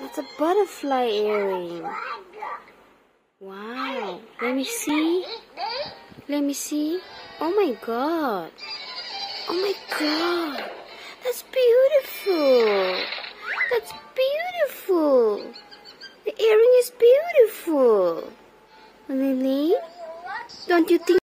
That's a butterfly earring. Wow. Let me see. Let me see. Oh my god. Oh my god. That's beautiful. That's beautiful. The earring is beautiful. Lily, don't you think